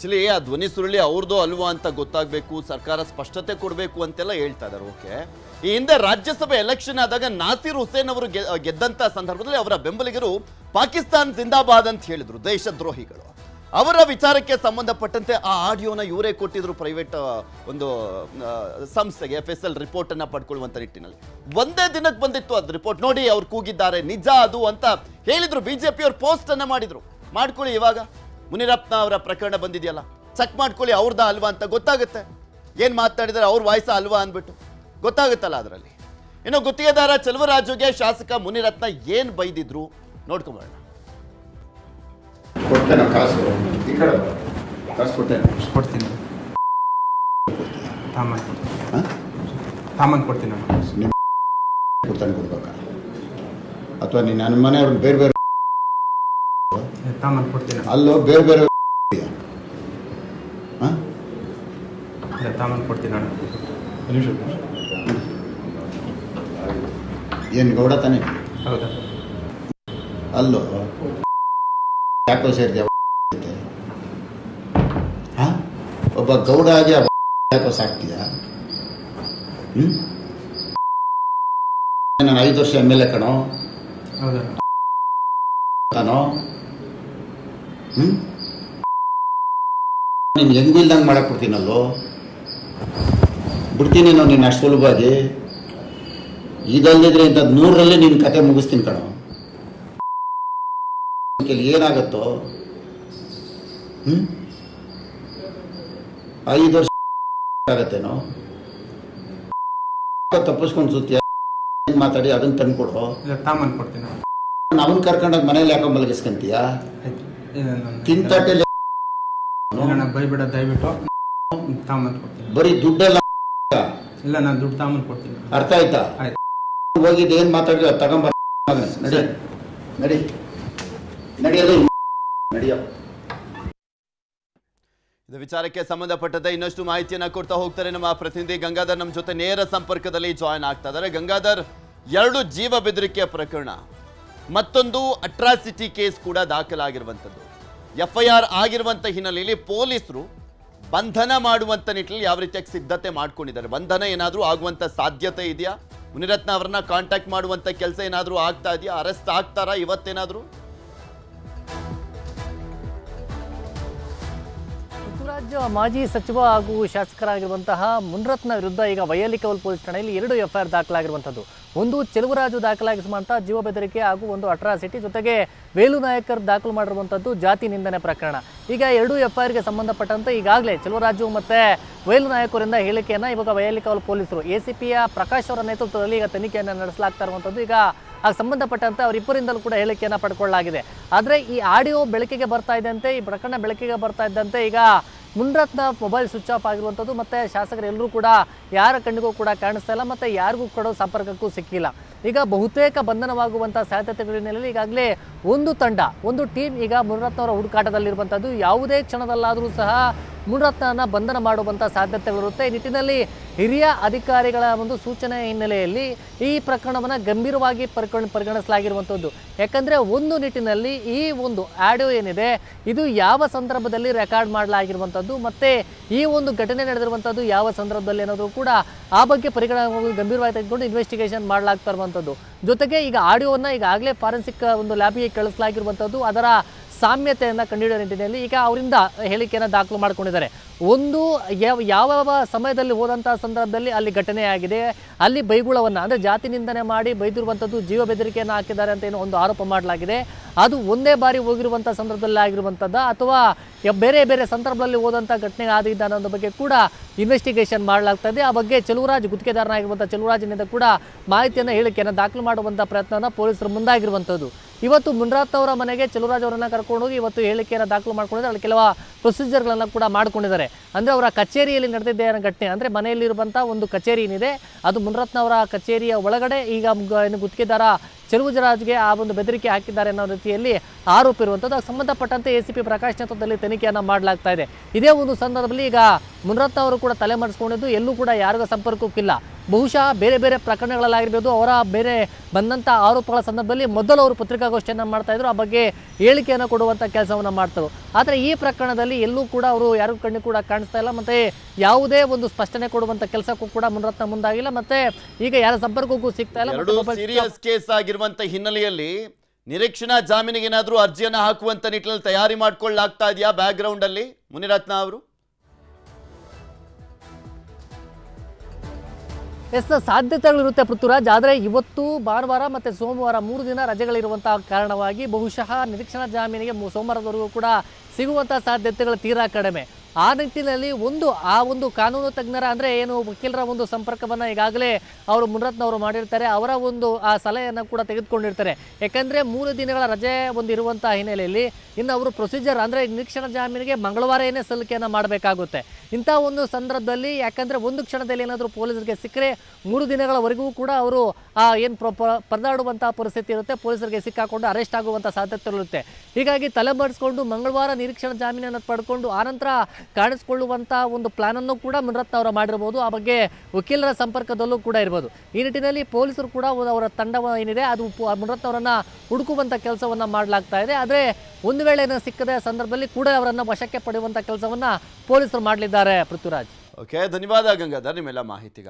Actually ಆ ಧ್ವನಿ ಸುರುಳಿ ಅವ್ರದ್ದು ಅಲ್ವಾ ಅಂತ ಗೊತ್ತಾಗಬೇಕು, ಸರ್ಕಾರ ಸ್ಪಷ್ಟತೆ ಕೊಡಬೇಕು ಅಂತೆಲ್ಲ ಹೇಳ್ತಾ ಇದ್ದಾರೆ ಓಕೆ. ಈ ಹಿಂದೆ ರಾಜ್ಯಸಭೆ ಎಲೆಕ್ಷನ್ ಆದಾಗ ನಾಸಿರ್ ಹುಸೇನ್ ಅವರು ಗೆ- ಗೆದ್ದಂತ ಸಂದರ್ಭದಲ್ಲಿ ಅವರ ಬೆಂಬಲಿಗರು ಪಾಕಿಸ್ತಾನ್ ಜಿಂದಾಬಾದ್ ಅಂತ ಹೇಳಿದ್ರು, ದೇಶದ್ರೋಹಿಗಳು. ಅವರ ವಿಚಾರಕ್ಕೆ ಸಂಬಂಧಪಟ್ಟಂತೆ ಆ ಆಡಿಯೋನ ಇವರೇ ಕೊಟ್ಟಿದ್ರು ಪ್ರೈವೇಟ್ ಒಂದು ಸಂಸ್ಥೆಗೆ ಎಫ್ ಎಸ್ ಎಲ್ ರಿಪೋರ್ಟ್ ಪಡ್ಕೊಳ್ಳುವಂಥ ನಿಟ್ಟಿನಲ್ಲಿ. ಒಂದೇ ದಿನಕ್ಕೆ ಬಂದಿತ್ತು ಅದು ರಿಪೋರ್ಟ್ ನೋಡಿ, ಅವ್ರು ಕೂಗಿದ್ದಾರೆ, ನಿಜ ಅದು ಅಂತ ಹೇಳಿದ್ರು ಬಿಜೆಪಿ ಜೆ ಪೋಸ್ಟ್ ಅನ್ನ ಮಾಡಿದ್ರು. ಮಾಡ್ಕೊಳ್ಳಿ ಇವಾಗ. ಮುನಿರತ್ನ ಅವರ ಪ್ರಕರಣ ಬಂದಿದೆಯಲ್ಲ? ಚೆಕ್ ಮಾಡ್ಕೊಳ್ಳಿ ಅವ್ರದ್ದ ಅಲ್ವಾ ಅಂತ ಗೊತ್ತಾಗುತ್ತೆ. ಏನು ಮಾತಾಡಿದರೆ ಅವ್ರ ವಾಯ್ಸ ಅಲ್ವಾ ಅಂದ್ಬಿಟ್ಟು. ಗೊತ್ತಾಗುತ್ತಲ್ಲ ಅದರಲ್ಲಿ. ಇನ್ನು ಗುತ್ತಿಗೆದಾರ ಚೆಲುವರಾಜುಗೆ ಶಾಸಕ ಮುನಿರತ್ನ ಏನ್ ಬೈದಿದ್ರು ನೋಡ್ಕೊಂಬೋಣ ಕೊಡ್ತೇನೆ ಅಥವಾ ನೀನು ನನ್ನ ಮನೆಯವ್ರನ್ನ ಬೇರೆ ಬೇರೆ ಕೊಡ್ತೀನಿ ಅಲ್ಲೋ ಬೇರೆ ಬೇರೆ ಹಾಂ? ಇಲ್ಲ ತಾಮನ್ ಕೊಡ್ತೀನಿ ನಾನು ಏನು ಗೌಡ ತಾನೇ? ಹೌದಾ? ಅಲ್ಲೋ ಯಾಕೋ ಸೇರಿದೆ? ಹಾಂ? ಒಬ್ಬ ಗೌಡ ಆಗಿ ಯಾಕೋ ಸಾಕ್ತೀಯ? ಹ್ಞೂ ನಾನು ಐದು ವರ್ಷ ಎಂ ಎಲ್ ಎ ಕಣೋ. ಹೌದಾ? ತಾನೋ? ಹ್ಞೂ ನೀನು ಹೆಂಗೂ ಇಲ್ದಂಗ್ ಮಾಡಕ್ಕೆ ಕೊಡ್ತೀನಲ್ಲೋ ಬಿಡ್ತೀನಿ ನೀನು ಅಷ್ಟು ಸುಲಭವಾಗಿ. ಇದಲ್ದಿದ್ರೆ ಇಂಥ ನೂರರಲ್ಲಿ ನಿನ್ನ ಕತೆ ಮುಗಿಸ್ತೀನಿ ಕಣೋ. ಏನಾಗತ್ತೋ? ಹ್ಞೂ ಐದು ವರ್ಷ ಆಗತ್ತೇನೋ? ತಪ್ಪಿಸ್ಕೊಂಡು ಸುತ್ತಿ ಮಾತಾಡಿ? ಅದನ್ನ ತಂದ್ಕೊಡು. ಕೊಡ್ತೀನಿ. ನಾನು ಅವನ್ ಕರ್ಕೊಂಡಾಗ ಮನೇಲಿ ಯಾಕೋ ಮಲಗಿಸ್ಕೊಂತೀಯ? ನಾನು ಬೈಬೇಡ ದಯವಿಟ್ಟು. ತಾಮನ್ ಕೊಡ್ತೀನಿ ಬರೀ ದುಡ್ಡೆಲ್ಲ. ಇಲ್ಲ ನಾನು ದುಡ್ಡು ತಾಮಂದ್ ಕೊಡ್ತೀನಿ ಅರ್ಥ ಆಯ್ತಾ? ಆಯ್ತು. ಹೋಗಿದ್ದು ಏನ್ ಮಾತಾಡಿದ್ರೆ ತಗೊಂಬರ್. ತಗೊಂಬ. ನಡಿ. ನಡಿ. ನಡಿಯಲ್ಲ ನಡಿಯ. ಇದು ವಿಚಾರಕ್ಕೆ ಸಂಬಂಧಪಟ್ಟಂತೆ ಇನ್ನಷ್ಟು ಮಾಹಿತಿಯನ್ನ ಕೊಡ್ತಾ ಹೋಗ್ತಾರೆ ನಮ್ಮ ಪ್ರತಿನಿಧಿ ಗಂಗಾಧರ್. ನಮ್ಮ ಜೊತೆ ನೇರ ಸಂಪರ್ಕದಲ್ಲಿ ಜಾಯಿನ್ ಆಗ್ತಾ ಇದ್ದಾರೆ. ಗಂಗಾಧರ್ ಎರಡು ಜೀವ ಬೆದರಿಕೆ ಪ್ರಕರಣ. ಮತ್ತೊಂದು ಅಟ್ರಾಸಿಟಿ ಕೇಸ್ ಕೂಡ ದಾಖಲಾಗಿರುವಂಥದ್ದು. ಎಫ್ ಐ ಆರ್ ಆಗಿರುವಂಥ ಹಿನ್ನೆಲೆಯಲ್ಲಿ ಪೊಲೀಸರು ಬಂಧನ ಮಾಡುವಂತ ನಿಟ್ಟಿನಲ್ಲಿ ಯಾವ ರೀತಿಯಾಗಿ ಸಿದ್ಧತೆ ಮಾಡ್ಕೊಂಡಿದ್ದಾರೆ. ಬಂಧನ ಏನಾದರೂ ಆಗುವಂತ ಸಾಧ್ಯತೆ ಇದೆಯಾ? ಮುನಿರತ್ನ ಅವರನ್ನ ಕಾಂಟ್ಯಾಕ್ಟ್ ಮಾಡುವಂತ ಕೆಲಸ ಏನಾದರೂ ಆಗ್ತಾ ಇದೆಯಾ? ಅರೆಸ್ಟ್ ಆಗ್ತಾರಾ? ಇವತ್ತೇನಾದರೂ? ಪೃಥ್ವಿರಾಜ್ ಮಾಜಿ ಸಚಿವ ಹಾಗೂ ಶಾಸಕರಾಗಿರುವಂತಹ ಮುನ್ರತ್ನ ವಿರುದ್ಧ ಈಗ ವೈಯಲಿಕವಲ್ ಪೊಲೀಸ್ ಠಾಣೆಯಲ್ಲಿ ಎರಡು ಎಫ್ಐಆರ್ ದಾಖಲಾಗಿರುವಂಥದ್ದು. ಒಂದು ಚೆಲುವರಾಜು ದಾಖಲಾಗಿಸುವಂತಹ ಜೀವ ಬೆದರಿಕೆ ಹಾಗೂ ಒಂದು ಅಟ್ರಾಸಿಟಿ ಜೊತೆಗೆ ವೇಲು ನಾಯಕರು ದಾಖಲು ಮಾಡಿರುವಂಥದ್ದು ಜಾತಿ ನಿಂದನೆ ಪ್ರಕರಣ. ಈಗ ಎರಡು ಎಫ್ಐಆರ್ಗೆ ಸಂಬಂಧಪಟ್ಟಂತೆ ಈಗಾಗಲೇ ಚೆಲುವರಾಜು ಮತ್ತು ವೇಲು ನಾಯಕರಿಂದ ಹೇಳಿಕೆಯನ್ನು ಇವಾಗ ವೈಯಲಿಕವಲ್ ಪೊಲೀಸರು ಎ ಸಿ ಪಿಯ ಪ್ರಕಾಶ್ ಅವರ ನೇತೃತ್ವದಲ್ಲಿ ಈಗ ತನಿಖೆಯನ್ನು ನಡೆಸಲಾಗ್ತಾ ಇರುವಂಥದ್ದು. ಈಗ ಆಗ ಸಂಬಂಧಪಟ್ಟಂತೆ ಅವರಿಬ್ಬರಿಂದಲೂ ಕೂಡ ಹೇಳಿಕೆಯನ್ನು ಪಡ್ಕೊಳ್ಳಲಾಗಿದೆ. ಆದರೆ ಈ ಆಡಿಯೋ ಬೆಳಕಿಗೆ ಬರ್ತಾ ಇದ್ದಂತೆ, ಈ ಪ್ರಕರಣ ಬೆಳಕಿಗೆ ಬರ್ತಾ ಇದ್ದಂತೆ ಈಗ ಮುನ್ರತ್ನ ಮೊಬೈಲ್ ಸ್ವಿಚ್ ಆಫ್ ಆಗಿರುವಂಥದ್ದು. ಮತ್ತು ಶಾಸಕರೆಲ್ಲರೂ ಕೂಡ ಯಾರ ಕಣ್ಣಿಗೂ ಕೂಡ ಕಾಣಿಸ್ತಾ ಇಲ್ಲ, ಮತ್ತು ಯಾರಿಗೂ ಕೂಡ ಸಂಪರ್ಕಕ್ಕೂ ಸಿಕ್ಕಿಲ್ಲ. ಈಗ ಬಹುತೇಕ ಬಂಧನವಾಗುವಂಥ ಸಾಧ್ಯತೆಗಳ ಹಿನ್ನೆಲೆಯಲ್ಲಿ ಈಗಾಗಲೇ ಒಂದು ತಂಡ, ಒಂದು ಟೀಮ್ ಈಗ ಮುನ್ರತ್ನ ಅವರ ಹುಡುಕಾಟದಲ್ಲಿರುವಂಥದ್ದು. ಯಾವುದೇ ಕ್ಷಣದಲ್ಲಾದರೂ ಸಹ ಮುನ್ರತ್ನನ ಬಂಧನ ಮಾಡುವಂಥ ಸಾಧ್ಯತೆಗಳಿರುತ್ತೆ. ಈ ನಿಟ್ಟಿನಲ್ಲಿ ಹಿರಿಯ ಅಧಿಕಾರಿಗಳ ಒಂದು ಸೂಚನೆ ಹಿನ್ನೆಲೆಯಲ್ಲಿ ಈ ಪ್ರಕರಣವನ್ನು ಗಂಭೀರವಾಗಿ ಪರಿಗಣ ಪರಿಗಣಿಸಲಾಗಿರುವಂಥದ್ದು ಯಾಕಂದರೆ ಒಂದು ನಿಟ್ಟಿನಲ್ಲಿ ಈ ಒಂದು ಆಡಿಯೋ ಏನಿದೆ, ಇದು ಯಾವ ಸಂದರ್ಭದಲ್ಲಿ ರೆಕಾರ್ಡ್ ಮಾಡಲಾಗಿರುವಂಥದ್ದು ಮತ್ತು ಈ ಒಂದು ಘಟನೆ ನಡೆದಿರುವಂಥದ್ದು ಯಾವ ಸಂದರ್ಭದಲ್ಲಿ ಅನ್ನೋದು ಕೂಡ ಆ ಬಗ್ಗೆ ಪರಿಗಣ ಗಂಭೀರವಾಗಿ ತೆಗೆದುಕೊಂಡು ಇನ್ವೆಸ್ಟಿಗೇಷನ್ ಮಾಡಲಾಗ್ತಾ ಇರುವಂಥದ್ದು ಜೊತೆಗೆ ಈಗ ಆಡಿಯೋವನ್ನು ಈಗಾಗಲೇ ಫಾರೆನ್ಸಿಕ್ ಒಂದು ಲ್ಯಾಬಿಗೆ ಕಳಿಸಲಾಗಿರುವಂಥದ್ದು ಅದರ ಸಾಮ್ಯತೆಯನ್ನು ಕಂಡುಹಿಡಿಯುವ ನಿಟ್ಟಿನಲ್ಲಿ ಈಗ ಅವರಿಂದ ಹೇಳಿಕೆಯನ್ನು ದಾಖಲು ಮಾಡಿಕೊಂಡಿದ್ದಾರೆ. ಒಂದು ಯಾವ ಯಾವ ಸಮಯದಲ್ಲಿ ಹೋದಂಥ ಸಂದರ್ಭದಲ್ಲಿ ಅಲ್ಲಿ ಘಟನೆ ಆಗಿದೆ, ಅಲ್ಲಿ ಬೈಗುಳವನ್ನು, ಅಂದರೆ ಜಾತಿ ನಿಂದನೆ ಮಾಡಿ ಬೈದಿರುವಂಥದ್ದು ಜೀವ ಬೆದರಿಕೆಯನ್ನು ಹಾಕಿದ್ದಾರೆ ಅಂತ ಏನೋ ಒಂದು ಆರೋಪ ಮಾಡಲಾಗಿದೆ. ಅದು ಒಂದೇ ಬಾರಿ ಹೋಗಿರುವಂಥ ಸಂದರ್ಭದಲ್ಲಿ ಆಗಿರುವಂಥದ್ದು ಅಥವಾ ಬೇರೆ ಬೇರೆ ಸಂದರ್ಭದಲ್ಲಿ ಹೋದಂಥ ಘಟನೆ ಆದಿದ್ದ ಅನ್ನೋದ್ರ ಬಗ್ಗೆ ಕೂಡ ಇನ್ವೆಸ್ಟಿಗೇಷನ್ ಮಾಡಲಾಗ್ತದೆ. ಆ ಬಗ್ಗೆ ಚಲುವರಾಜ್ ಗುತ್ತಿಗೆದಾರನಾಗಿರುವಂಥ ಚೆಲುವರಾಜಿನಿಂದ ಕೂಡ ಮಾಹಿತಿಯನ್ನು, ಹೇಳಿಕೆಯನ್ನು ದಾಖಲು ಮಾಡುವಂಥ ಪ್ರಯತ್ನವನ್ನು ಪೊಲೀಸರು ಮುಂದಾಗಿರುವಂಥದ್ದು ಇವತ್ತು ಮುನ್ರಾತ್ ಅವರ ಮನೆಗೆ ಚೆಲುವರಾಜ್ ಅವರನ್ನು ಕರ್ಕೊಂಡು ಹೋಗಿ ಇವತ್ತು ಹೇಳಿಕೆಯನ್ನು ದಾಖಲು ಮಾಡ್ಕೊಂಡಿದ್ದಾರೆ. ಅಲ್ಲಿ ಕೆಲವು ಪ್ರೊಸೀಜರ್ಗಳನ್ನು ಕೂಡ ಮಾಡ್ಕೊಂಡಿದ್ದಾರೆ. ಅಂದರೆ ಅವರ ಕಚೇರಿಯಲ್ಲಿ ನಡೆದಿದ್ದೇ ಘಟನೆ. ಅಂದರೆ ಮನೆಯಲ್ಲಿರುವಂಥ ಒಂದು ಕಚೇರಿ ಏನಿದೆ, ಅದು ಮುನ್ರತ್ನವರ ಕಚೇರಿಯ ಒಳಗಡೆ ಈಗ ಏನು ಗುತ್ತಿಗೆದಾರ ಚೆಲುವರಾಜ್ಗೆ ಆ ಒಂದು ಬೆದರಿಕೆ ಹಾಕಿದ್ದಾರೆ ಅನ್ನೋ ರೀತಿಯಲ್ಲಿ ಆರೋಪ ಇರುವಂಥದ್ದು ಅದಕ್ಕೆ ಸಂಬಂಧಪಟ್ಟಂತೆ ಎ ಸಿ ಪಿ ಪ್ರಕಾಶ್ ನೇತೃತ್ವದಲ್ಲಿ ತನಿಖೆಯನ್ನು ಮಾಡಲಾಗ್ತಾ ಇದೆ. ಇದೇ ಒಂದು ಸಂದರ್ಭದಲ್ಲಿ ಈಗ ಮುನ್ರತ್ನ ಅವರು ಕೂಡ ತಲೆಮರೆಸ್ಕೊಂಡಿದ್ದು, ಎಲ್ಲೂ ಕೂಡ ಯಾರಿಗೂ ಸಂಪರ್ಕಕ್ಕಿಲ್ಲ. ಬಹುಶಃ ಬೇರೆ ಬೇರೆ ಪ್ರಕರಣಗಳಲ್ಲಾಗಿರ್ಬೋದು ಅವರ ಬೇರೆ ಬಂದಂಥ ಆರೋಪಗಳ ಸಂದರ್ಭದಲ್ಲಿ ಮೊದಲು ಅವರು ಪತ್ರಿಕಾಗೋಷ್ಠಿಯನ್ನು ಮಾಡ್ತಾಯಿದ್ರು ಆ ಬಗ್ಗೆ ಹೇಳಿಕೆಯನ್ನು ಕೊಡುವಂಥ ಕೆಲಸವನ್ನು ಮಾಡ್ತಾರೆ. ಆದರೆ ಈ ಪ್ರಕರಣದಲ್ಲಿ ಎಲ್ಲೂ ಕೂಡ ಅವರು ಯಾರು ಕಣ್ಣು ಕೂಡ ಕಾಣಿಸ್ತಾ ಇಲ್ಲ ಮತ್ತು ಯಾವುದೇ ಒಂದು ಸ್ಪಷ್ಟನೆ ಕೊಡುವಂಥ ಕೆಲಸಕ್ಕೂ ಕೂಡ ಮುನರತ್ನ ಮುಂದಾಗಿಲ್ಲ ಮತ್ತು ಈಗ ಯಾರ ಸಂಪರ್ಕಕ್ಕೂ ಸಿಗ್ತಾ ಇಲ್ಲ ಸೀರಿಯಸ್ ಕೇಸ್ ಆಗಿರುವಂಥ ಹಿನ್ನೆಲೆಯಲ್ಲಿ ನಿರೀಕ್ಷಣಾ ಜಾಮೀನಿಗೆ ಏನಾದರೂ ಅರ್ಜಿಯನ್ನ ಹಾಕುವಂತ ನಿಟ್ಟಿನಲ್ಲಿ ತಯಾರಿ ಮಾಡ್ಕೊಳ್ಳಾಗ್ತಾ ಇದೆಯಾ ಬ್ಯಾಕ್ ಗ್ರೌಂಡ್ ಅಲ್ಲಿ ಮುನಿರತ್ನ ಅವರು? ಎಸ್ ಸಾಧ್ಯತೆಗಳಿರುತ್ತೆ ಪೃಥ್ವಿರಾಜ್. ಆದರೆ ಇವತ್ತು ಭಾನುವಾರ ಮತ್ತು ಸೋಮವಾರ ಮೂರು ದಿನ ರಜೆಗಳಿರುವಂತಹ ಕಾರಣವಾಗಿ ಬಹುಶಃ ನಿರೀಕ್ಷಣಾ ಜಾಮೀನಿಗೆ ಸೋಮವಾರದವರೆಗೂ ಕೂಡ ಸಿಗುವಂಥ ಸಾಧ್ಯತೆಗಳು ತೀರಾ ಕಡಿಮೆ. ಆ ನಿಟ್ಟಿನಲ್ಲಿ ಒಂದು, ಆ ಒಂದು ಕಾನೂನು ತಜ್ಞರ ಅಂದರೆ ಏನು ವಕೀಲರ ಒಂದು ಸಂಪರ್ಕವನ್ನು ಈಗಾಗಲೇ ಅವರು ಮುನರತ್ನವರು ಮಾಡಿರ್ತಾರೆ, ಅವರ ಒಂದು, ಆ ಸಲಹೆಯನ್ನು ಕೂಡ ತೆಗೆದುಕೊಂಡಿರ್ತಾರೆ. ಯಾಕಂದರೆ ಮೂರು ದಿನಗಳ ರಜೆ ಒಂದು ಇರುವಂಥ ಹಿನ್ನೆಲೆಯಲ್ಲಿ ಇನ್ನು ಅವರು ಪ್ರೊಸೀಜರ್ ಅಂದರೆ ನಿರೀಕ್ಷಣ ಜಾಮೀನಿಗೆ ಮಂಗಳವಾರ ಏನೇ ಸಲ್ಲಿಕೆಯನ್ನು ಮಾಡಬೇಕಾಗುತ್ತೆ. ಇಂಥ ಒಂದು ಸಂದರ್ಭದಲ್ಲಿ ಯಾಕಂದರೆ ಒಂದು ಕ್ಷಣದಲ್ಲಿ ಏನಾದರೂ ಪೊಲೀಸರಿಗೆ ಸಿಕ್ಕರೆ ಮೂರು ದಿನಗಳವರೆಗೂ ಕೂಡ ಅವರು, ಆ, ಏನು ಪರದಾಡುವಂಥ ಪರಿಸ್ಥಿತಿ ಇರುತ್ತೆ, ಪೊಲೀಸರಿಗೆ ಸಿಕ್ಕಾಕೊಂಡು ಅರೆಸ್ಟ್ ಆಗುವಂಥ ಸಾಧ್ಯತೆ ಇರುತ್ತೆ. ಹೀಗಾಗಿ ತಲೆಮರೆಸ್ಕೊಂಡು ಮಂಗಳವಾರ ನಿರೀಕ್ಷಣಾ ಜಾಮೀನನ್ನು ಪಡ್ಕೊಂಡು, ಆನಂತರ ಕಾಣಿಸ್ಕೊಳ್ಳುವಂಥ ಒಂದು ಪ್ಲಾನನ್ನು ಕೂಡ ಮುನ್ರತ್ನ ಅವರು ಮಾಡಿರ್ಬೋದು. ಆ ಬಗ್ಗೆ ವಕೀಲರ ಸಂಪರ್ಕದಲ್ಲೂ ಕೂಡ ಇರ್ಬೋದು. ಈ ನಿಟ್ಟಿನಲ್ಲಿ ಪೊಲೀಸರು ಕೂಡ ಅವರ ತಂಡ ಏನಿದೆ, ಅದು ಮುನರತ್ನ ಅವರನ್ನು ಹುಡುಕುವಂಥ ಕೆಲಸವನ್ನು ಮಾಡಲಾಗ್ತಾ ಇದೆ. ಆದರೆ ಒಂದು ವೇಳೆ ಸಿಕ್ಕದ ಸಂದರ್ಭದಲ್ಲಿ ಕೂಡ ಅವರನ್ನು ವಶಕ್ಕೆ ಪಡೆಯುವಂಥ ಕೆಲಸವನ್ನು ಪೊಲೀಸರು ಮಾಡಲಿದ್ದಾರೆ ಪೃಥ್ವಿರಾಜ್. ಓಕೆ ಧನ್ಯವಾದ ಗಂಗಾಧರ್, ನಿಮ್ಮೆಲ್ಲ ಮಾಹಿತಿಗಾಗಿ.